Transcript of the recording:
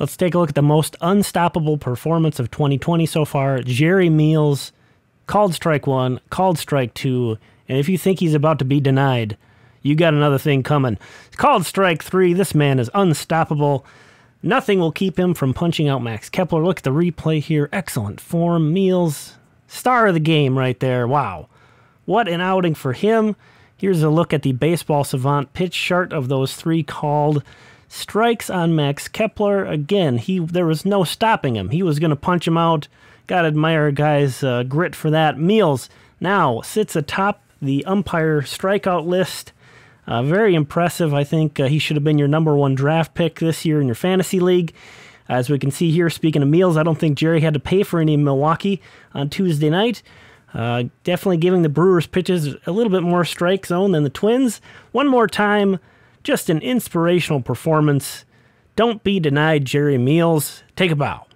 Let's take a look at the most unstoppable performance of 2020 so far. Jerry Meals called strike one, called strike two, and if you think he's about to be denied, you got another thing coming. Called strike three. This man is unstoppable. Nothing will keep him from punching out Max Kepler. Look at the replay here. Excellent form. Meals, star of the game right there. Wow. What an outing for him. Here's a look at the baseball savant pitch chart of those three called strikes on Max Kepler. Again, he there was no stopping him. He was going to punch him out. Got to admire a guy's uh, grit for that. Meals now sits atop the umpire strikeout list. Uh, very impressive. I think uh, he should have been your number one draft pick this year in your fantasy league. As we can see here, speaking of meals, I don't think Jerry had to pay for any in Milwaukee on Tuesday night. Uh, definitely giving the Brewers pitches a little bit more strike zone than the Twins. One more time, just an inspirational performance. Don't be denied, Jerry Meals. Take a bow.